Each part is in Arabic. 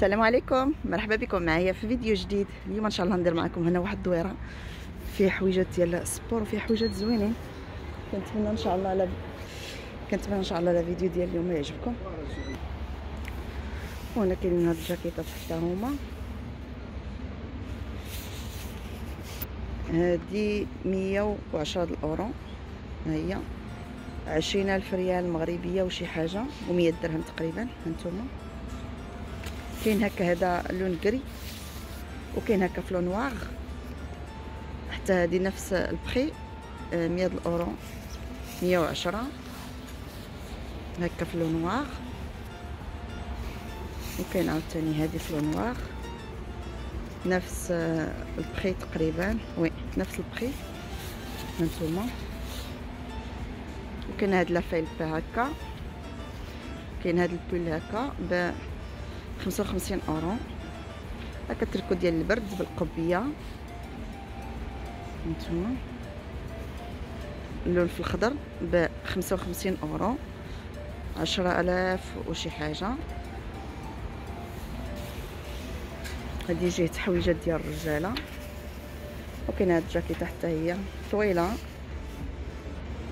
السلام عليكم. مرحبا بكم معايا في فيديو جديد. اليوم إن شاء الله ندير معكم هنا واحد الدويرة فيه حويجات ديال ال sport وفيه حويجات زوينين. كنتمنى إن شاء الله على كنتمنى إن شاء الله على الفيديو ديال اليوم يعجبكم. وهنا كاينين هاد الجاكيطات حتى هما. هادي مية وعشرة ها هي. عشرين ألف ريال مغربية وشي حاجة ومية درهم تقريبا هانتوما. كاين هكا هذا لون gris وكاين هكا ف le noir حتى هذه نفس البخي آه، مية الاورو مية وعشرة. هكا ف le noir وكاين عاوتاني هذه ف le noir نفس آه، البخي تقريبا. وي نفس البخي. هانتوما وكاين هاد لافيل هكا كاين هاد ال pull هكا خمسة وخمسين أورو. هكا تركو ديال البرد بالقبية. هانتوما اللون في الخضر ب خمسة وخمسين أورو. عشرة آلاف وشي حاجة. هادي جهة حويجات ديال الرجالة. وكاين هاد الجاكيطه حتى هي طويلة.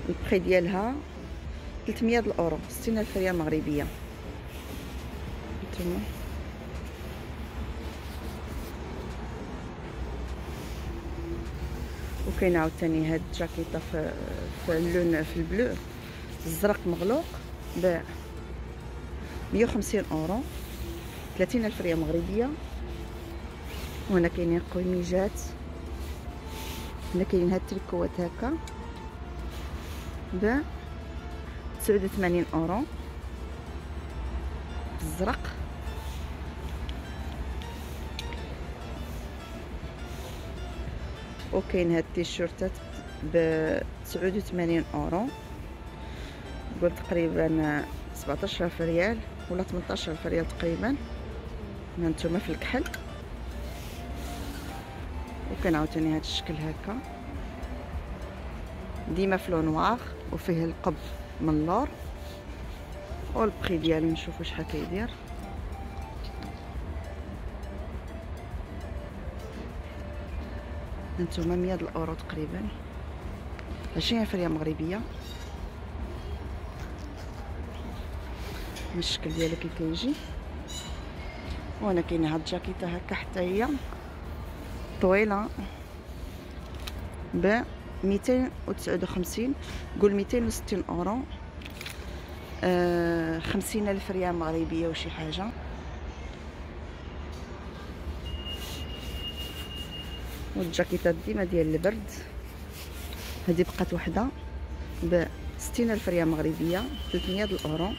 البخي ديالها 300 الأورو 60 ألف ريال مغربية. نتوما. وكاين عاوتاني هاد الجاكيطه في في اللون في البلو. الزرق مغلوق ب 150 أورو. 30 ألف ريال مغربية. وهنا كاينين قميجات. هنا كاينين هاد التريكوات هكا. ب 89 أورو. الزرق. وكاين هاد التيشيرتات ب 89 أورو. قلت تقريبا 17000 ريال ولا 18000 ريال تقريبا. هانتوما في الكحل وكان عاوتاني هاد الشكل هكا. ديما في noir وفيه القب من اللور. والبخي ديالو نشوفو شحال كيدير. هانتوما مية الأورو تقريبا. عشرين ريال مغربية. الشكل ديالو كي كيجي. وهنا كاينة هاد الجاكيطه هكا حتى هي. طويلة. ب 259 قول 260 أورو. آه خمسين ألف ريال مغربية وشي حاجة. والجاكيطات ديما ديال البرد. هذه بقات وحدة ب 60 ألف ريال مغربية 300 الاورو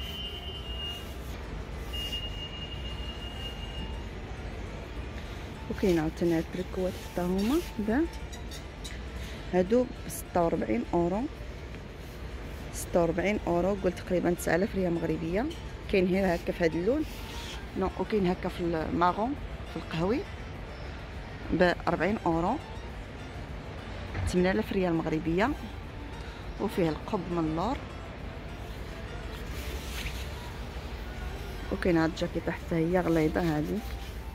وكاين عاوتاني هاد التريكوات حتى هما ب هادو ب 46 أورو. 46 أورو قلت تقريبا 9000 ريال مغربية. كاين غير هكا في هذا اللون. non وكاين هكا في ال marron في القهوي. ب 40 أورو. 8000 ريال مغربية. وفيه القب من اللور. وكاين هاد الجاكيطه حتى هي غليظة هذه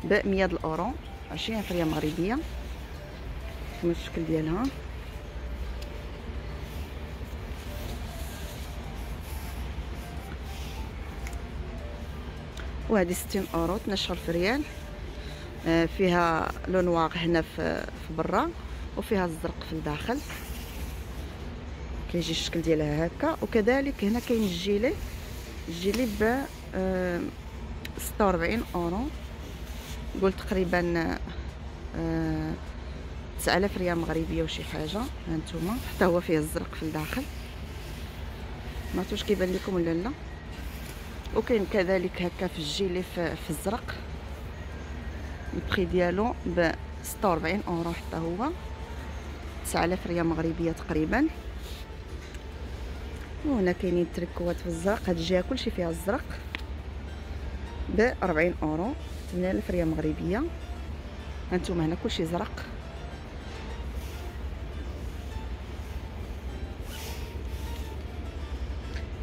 ب 100 الأورو. 20 ريال مغربية. كما الشكل ديالها. وهذه 60 أورو 12000 ريال. فيها لون واغ هنا في برا وفيها الزرق في الداخل. كيجي الشكل ديالها هكا. وكذلك هنا كاين الجيلي. الجيلي ب 46 آه، أورو. قلت تقريبا 9000 آه، ريال مغربية وشي حاجة. هانتوما حتى هو فيه الزرق في الداخل. ما عرفتش كيبان لكم ولا لا. وكاين كذلك هكا في الجيلي في الزرق. البخي ديالو ب 46 أورو حتى هو. 9000 ريال مغربية تقريبا. وهنا كاينين تريكوات في الزرق. هاد الجهة كلشي فيها الزرق. ب 40 أورو. 8000 ريال مغربية. هانتوما هنا كلشي زرق.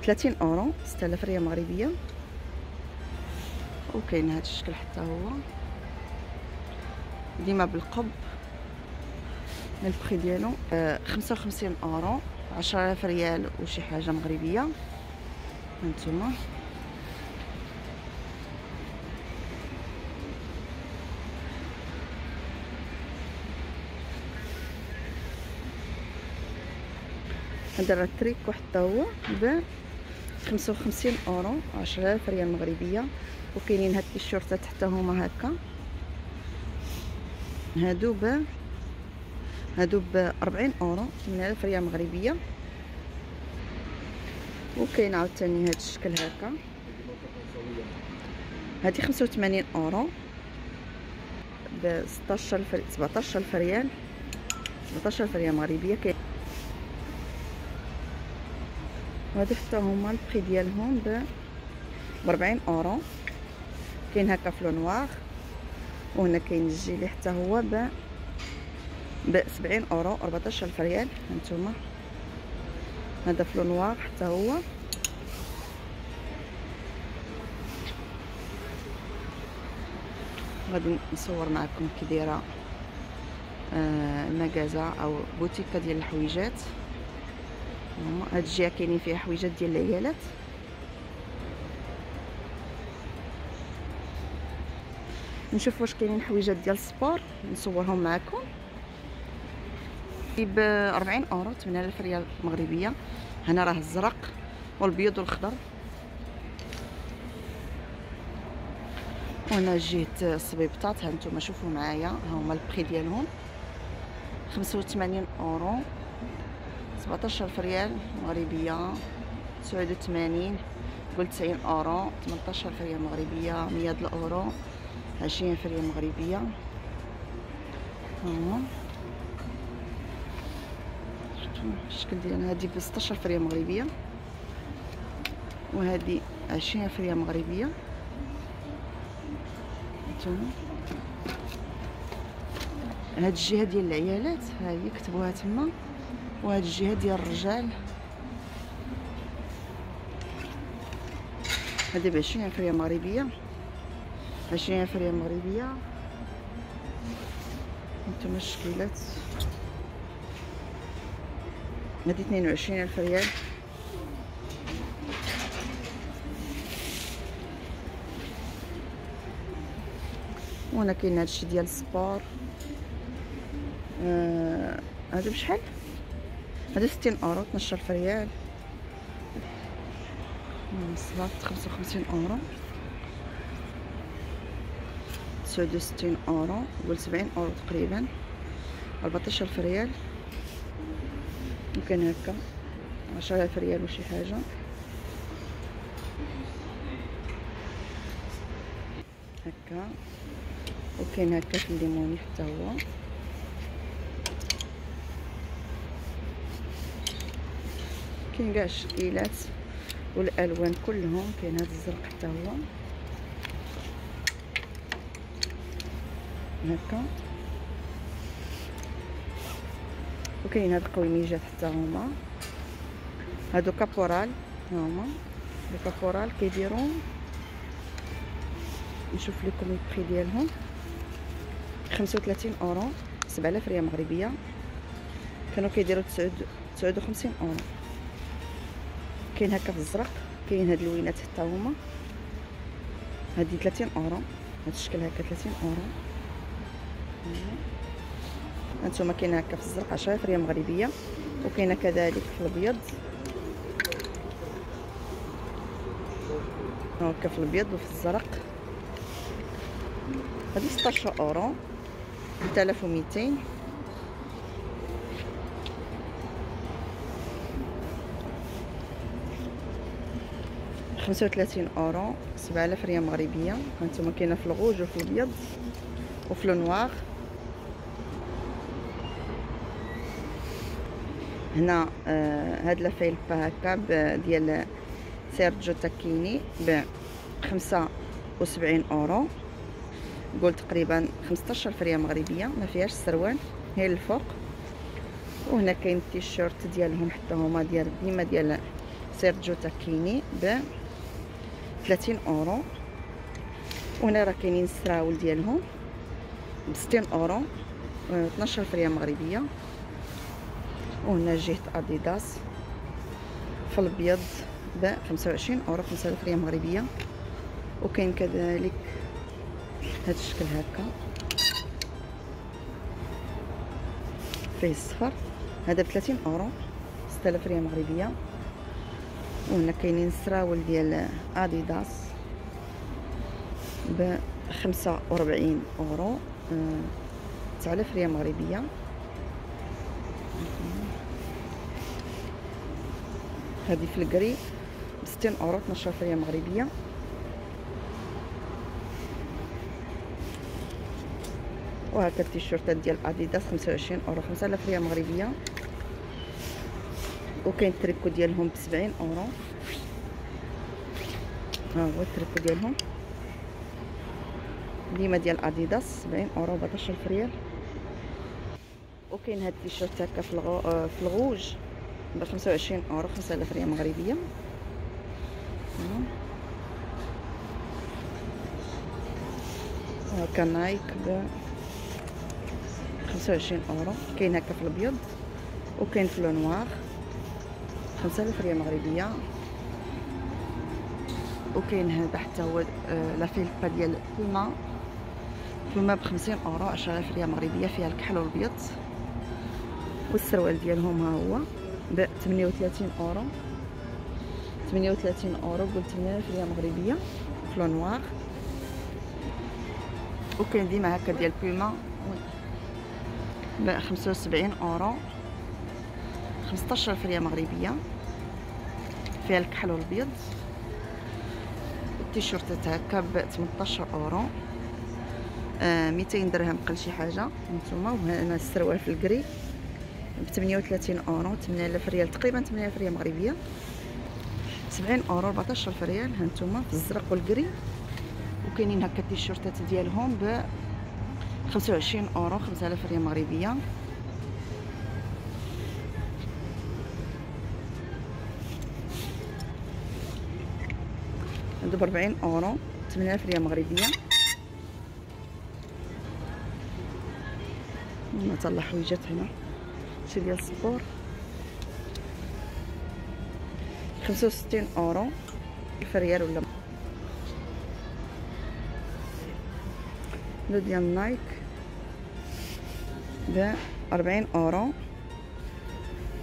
ثلاثين أورو. ستة آلاف ريال مغربية. وكاين هذا الشكل حتى هو. ديما بالقب من البخي ديالو. آه خمسة وخمسين أورو عشرة آلاف ريال وشي حاجة مغربية. هانتوما. هذا راه تريكو حتى هو ب 55 أورو 10000 ريال مغربية. وكاينين هاد التيشيرتات حتى هما هكا. هادو ب هادو ب 40 اورو 8000 ريال مغربية. وكاين عاوتاني هاد الشكل هكا. هادي 85 أورو. ب 16 17 ريال 17 ريال مغربية كاين. وهادو حتى هما البخي ديالهم ب 40 أورو. كاين هكا في noir وهنا كاين الجيلي حتى هو ب ب 70 اورو 14000 ريال. هانتوما هذا في noir حتى هو. غادي نصور معكم كي دايرة آه المغازه أو بوتيكة ديال الحويجات. هاد الجهة كاينين فيها حويجات ديال العيالات. نشوف واش كاينين حويجات ديال ال sport نصورهم معكم ب 40 أورو 8000 ريال مغربية. هنا راه الزرق والبيض والخضر. وهنا جهه الصبيبطات ها نتوما شوفوا معايا ها هما البخي ديالهم. 85 أورو. 17 ريال تسعود وثمانين قلت تسعين أورو. 18 ريال مغربية مية الاورو عشرين ريال مغربية هما شفتو الشكل ديالها هادي ب 16 ريال مغربية وهادي عشرين ريال مغربية هانتوما. هاد الجهة ديال العيالات ها هي كتبوها تما. وهاد الجهة ديال الرجال. هادي بعشرين الف ريال مغربيه عشرين ألف ريال مغربية. هانتوما الشكيلات هادي اثنين وعشرين ألف ريال. وهنا كاين هادشي ديال ال sport. آه هادو بشحال؟ هذا ستين أورو 12 ريال. صلاط خمسة وخمسين أورو. تسعود وستين أورو قول سبعين أورو تقريبا. أربعتاش الف ريال وكان هكا عشرة الف ريال وشي حاجة. هكا وكاين هكا في الليموني حتى هو كاين كاع الشكيلات والألوان كلهم كاين هذا الزرق حتى هو هكا وكاين هاد القويميجات حتى هما هادو Kaporal هما ال Kaporal كيديروا نشوف لكم ال prix ديالهم 35 أورو. 7000 ريال مغربية. كانوا كيديروا 59 أورو. كاين هكا في الزرق. كاين هاد اللوينات حتى هما. هادي 30 أورو. هاد الشكل هكا 30 أورو. هانتوما كاين هكا في الزرق 10 ريال مغربيه وكاينه كذلك في الأبيض. هكا في الأبيض وفي الزرق. هادي 16 أورو. 3200 خمسة وثلاثين أورو. سبعة آلاف ريال مغربية هانتوما كاينة في الغوج وفي الأبيض. وفي ال noir هنا آه هاد لافيل هكا ديال Sergio Tacchini ب خمسة وسبعين أورو. قول تقريبا خمسطاش ريال مغربية ما فيهاش السروال هي الفوق وهنا كاين التيشيرت ديالهم حتى هما ديال ديما ديال Sergio Tacchini ب 30 أورو. وهنا راه كاينين السراول ديالهم ب 60 اورو 12 ريال مغربية. وهنا جهه أديداس في الابيض ب 25 أورو 5000 ريال مغربية. وكاين كذلك هذا الشكل هكا. فيه الصفر. هذا ب 30 اورو 6000 ريال مغربية. وهنا كاينين السراول ديال أديداس ب 45 أورو 9000 ريال مغربية. هذه في ال gris ب 60 اورو 12 ريال مغربية. وهكا التيشيرتات ديال أديداس 25 اورو 5000 ريال مغربية. وكاين التريكو ديالهم ب 70 اورو ها هو التريكو ديالهم. ديما ديال أديداس 70 اورو 14 ريال. وكاين هاد التيشيرت هكا في الغو... آه، في الغوج. ب 25 اورو 5000 ريال مغربية. هكا نايك ب 25 أورو. كاين هكا في الابيض وكاين في le noir. 5000 ريال مغربية. وكاين هذا حتى هو آه، لا فيلبا ديال بوما. بوما ب 50 أورو 10000 ريال مغربية فيها الكحل والابيض والسروال ديالهم ها هو. ب 38 أورو. 38 أورو قلت 8000 ريال مغربيه في le noir وكاين ديما هكا ديال بوما ب 75 أورو. 15 ريال مغربيه فيها الكحل والابيض التيشيرتات هكا ب 18 أورو. آه 200 درهم قل شي حاجة نتوما. وهنا السروال في ال gris ب 38 أورو 8000 ريال تقريبا 8000 ريال مغربية. 70 أورو 14 ريال هانتوما في الزرق وال gris وكاينين هكا التيشيرتات ديالهم ب 25 أورو 5000 ريال مغربية. هادو ب 40 اورو 8000 ريال مغربية. هنا حتى الحويجات هنا. شي ديال ال sport 65 أورو. 1000 ريال ولا هادو ديال نايك. ب 40 أورو.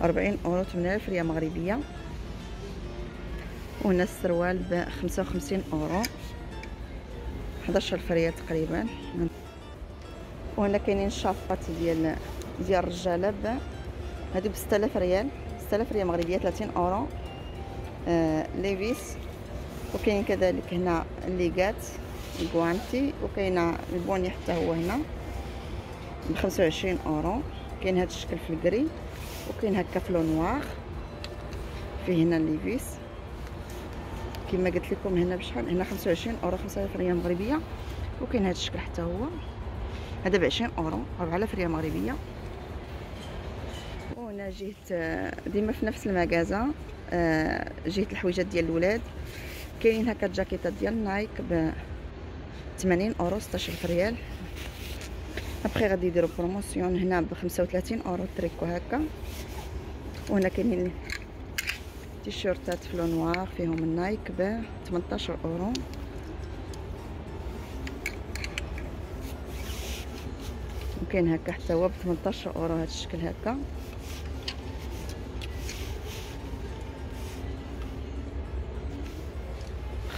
40 أورو 8000 ريال مغربية. وهنا السروال ب 55 أورو. 11 ريال تقريبا. وهنا كاينين الشافات ديال ديال الرجالة ب هادو ب 6000 ريال. 6000 ريال مغربية 30 أورو. آه Levi's. وكاين كذلك هنا les gants الكوانتي وكاينه ال bonnet حتى هو هنا ب 25 أورو. كاين هذا الشكل في ال gris وكاين هكا في le noir. فيه هنا Levi's. كما قلت لكم هنا بشحال؟ هنا 25 أورو 5000 ريال مغربية. وكاين هذا الشكل حتى هو. هذا ب 20 اورو 4000 ريال مغربية. وهنا جهه ديما في نفس المغازة آه، جهه الحويجات ديال الولاد. كاينين هكا الجاكيطات ديال Nike ب 80 أورو 16 ريال. ابخي غادي يديروا promotion هنا ب 35 أورو تريكو هكا. وهنا كاينين تيشيرتات في noir فيهم ال Nike ب 18 أورو. وكاين هكا حتى هو ب 18 أورو هذا الشكل هكا.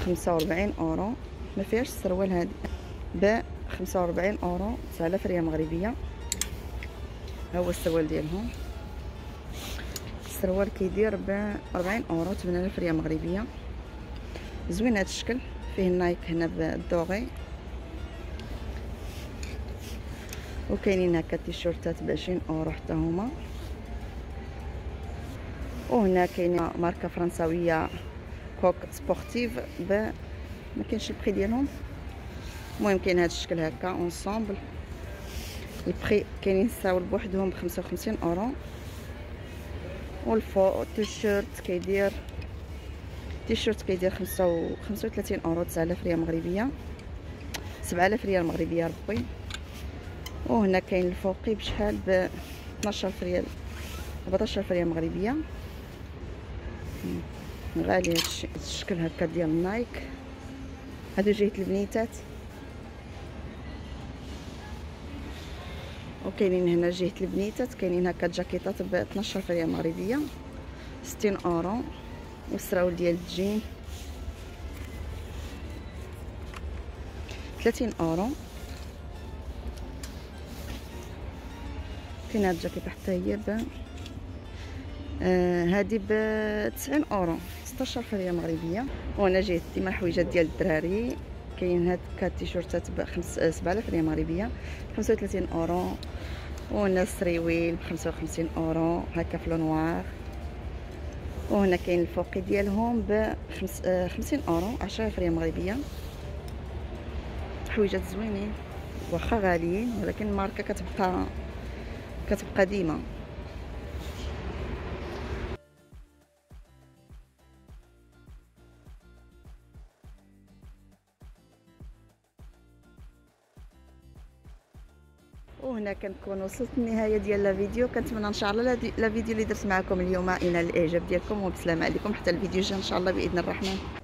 خمسة وربعين أورو. ما فيهاش السروال هادي ب خمسة وربعين أورو تسعة ريال مغربية. ها هو السروال ديالهم. السروال كيدير ب 40 أورو 8000 ريال مغربية. زوين هذا الشكل. فيه ال Nike هنا بال doré وكاينين هكا تيشيرتات ب 20 أورو حتى هما. وهنا كاينة ماركة فرنساوية. Coq Sportif ب ما كاينش ال prix ديالهم. المهم كاين هذا الشكل هكا ensemble ال prix كاينين السراول بوحدهم ب 55 أورو. والفوق التيشيرت كيدير التيشيرت كيدير خمسة و خمسة وثلاثين أورو تسعة آلاف ريال مغربية. 7000 ريال مغربية ربي. وهنا كاين الفوقي بشحال ب 12 ريال 14 ريال مغربية. غالي هادشي الشكل هكا ديال ال Nike هادو جهة البنيتات. وكاينين هنا جهة البنيتات كاينين هكا جاكيطات ب 12 ريال مغربية. 60 أورو. والسراول ديال الجين. 30 أورو. كاين هاد الجاكيطة حتى هي ب آه هادي ب 90 أورو. 16 ريال مغربيه وهنا جايت ديما الحويجات ديال الدراري. كاين هاد كات تيشورتات ب 7000 ريال مغربيه 35 أورو. وهنا السريويل ب 55 أورو. هكا في noir وهنا كاين الفوقي ديالهم ب 50 أورو. 10 ريال مغربيه حويجات زوينين. واخا غاليين ولكن الماركة كتبقى كتبقى ديما. كنكون وصلت النهايه ديال لا فيديو. كنتمنى إن شاء الله لا فيديو اللي درت معكم اليوم ينال الإعجاب ديالكم وبسلامة عليكم حتى الفيديو الجاي إن شاء الله بإذن الرحمن.